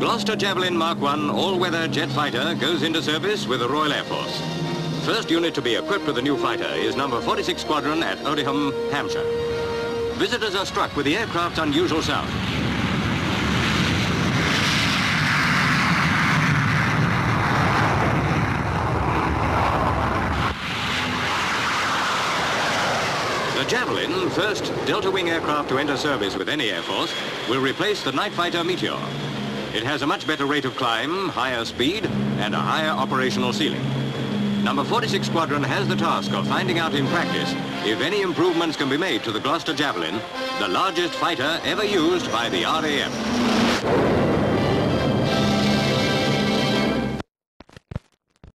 Gloster Javelin Mark I all-weather jet fighter goes into service with the Royal Air Force. First unit to be equipped with the new fighter is number 46 Squadron at Odiham, Hampshire. Visitors are struck with the aircraft's unusual sound. The Javelin, first Delta Wing aircraft to enter service with any Air Force, will replace the night fighter Meteor. It has a much better rate of climb, higher speed, and a higher operational ceiling. Number 46 Squadron has the task of finding out in practice if any improvements can be made to the Gloster Javelin, the largest fighter ever used by the RAF.